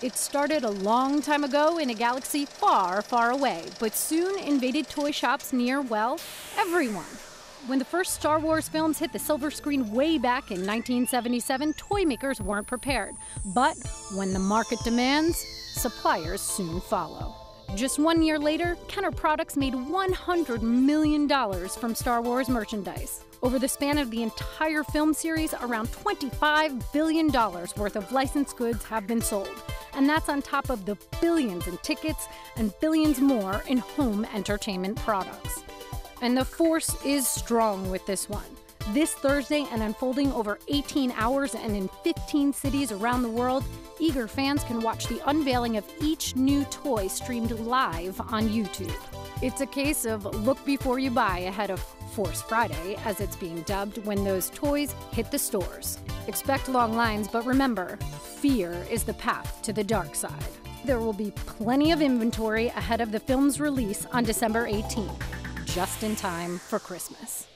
It started a long time ago in a galaxy far, far away, but soon invaded toy shops near, well, everyone. When the first Star Wars films hit the silver screen way back in 1977, toy makers weren't prepared. But when the market demands, suppliers soon follow. Just one year later, Kenner Products made $100 million from Star Wars merchandise. Over the span of the entire film series, around $25 billion worth of licensed goods have been sold. And that's on top of the billions in tickets and billions more in home entertainment products. And the force is strong with this one. This Thursday and unfolding over 18 hours and in 15 cities around the world, eager fans can watch the unveiling of each new toy streamed live on YouTube. It's a case of look before you buy ahead of Force Friday, as it's being dubbed, when those toys hit the stores. Expect long lines, but remember, fear is the path to the dark side. There will be plenty of inventory ahead of the film's release on December 18th, just in time for Christmas.